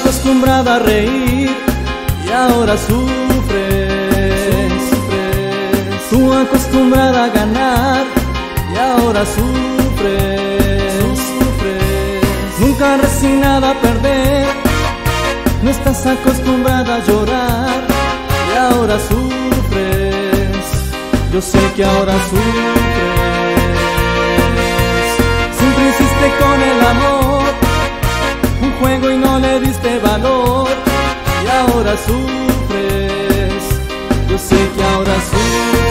acostumbrada a reír y ahora sufres. Tú acostumbrada a ganar y ahora sufres. sufres. Nunca resignada a perder, no estás acostumbrada a llorar y ahora sufres. Yo sé que ahora sufres. Valor y ahora sufres. Yo sé que ahora sufres.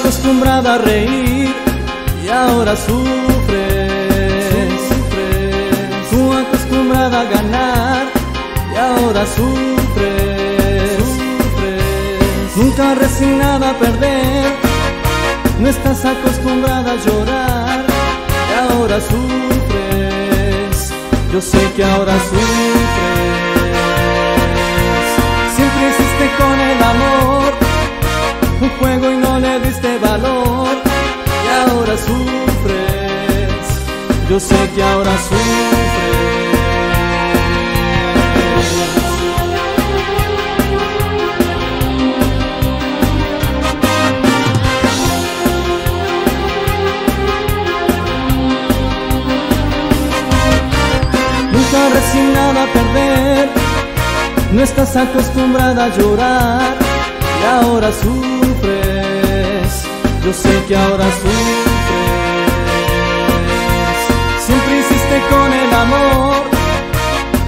Acostumbrada a reír y ahora sufres. Ahora sufres. sufres. Nunca resignada a perder, no estás acostumbrada a llorar y ahora sufres. Yo sé que ahora sufres. Siempre hiciste con el amor un juego y no le diste valor y ahora sufres. Yo sé que ahora sufres. Nunca resignada a perder, no estás acostumbrada a llorar y ahora sufres. Yo sé que ahora sufres. Siempre hiciste con el amor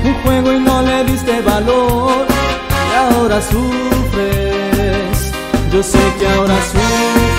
un juego y no le diste valor y ahora sufres. Yo sé que ahora sufres.